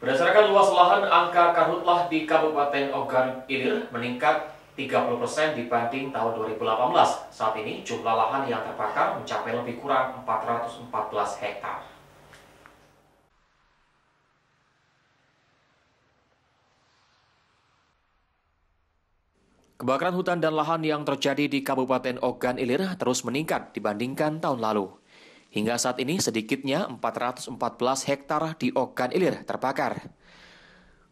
Berdasarkan luas lahan, angka karhutlah di Kabupaten Ogan Ilir meningkat 30% dibanding tahun 2018. Saat ini jumlah lahan yang terbakar mencapai lebih kurang 414 hektar. Kebakaran hutan dan lahan yang terjadi di Kabupaten Ogan Ilir terus meningkat dibandingkan tahun lalu. Hingga saat ini sedikitnya 414 hektar di Ogan Ilir terbakar.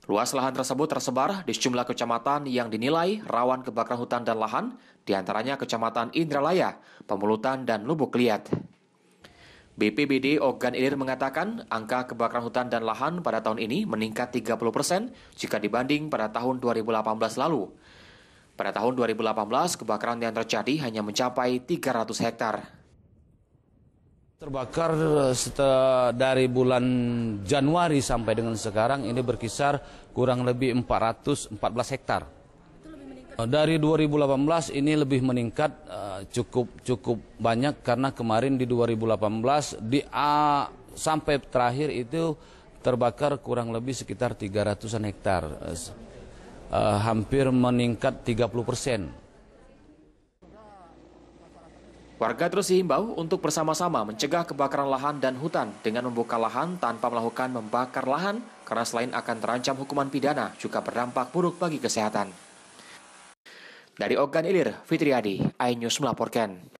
Luas lahan tersebut tersebar di sejumlah kecamatan yang dinilai rawan kebakaran hutan dan lahan, di antaranya Kecamatan Indralaya, Pemulutan, dan Lubuk Liat. BPBD Ogan Ilir mengatakan angka kebakaran hutan dan lahan pada tahun ini meningkat 30 persen jika dibanding pada tahun 2018 lalu. Pada tahun 2018, kebakaran yang terjadi hanya mencapai 300 hektar. Terbakar eh, dari bulan Januari sampai dengan sekarang ini berkisar kurang lebih 414 hektar. Eh, dari 2018 ini lebih meningkat uh, cukup cukup banyak karena kemarin di 2018 di A sampai terakhir itu terbakar kurang lebih sekitar 300-an hektar. Hampir meningkat 30 persen. Warga terus dihimbau untuk bersama-sama mencegah kebakaran lahan dan hutan dengan membuka lahan tanpa melakukan membakar lahan karena selain akan terancam hukuman pidana juga berdampak buruk bagi kesehatan. Dari Ogan Ilir, Fitriadi, iNews melaporkan.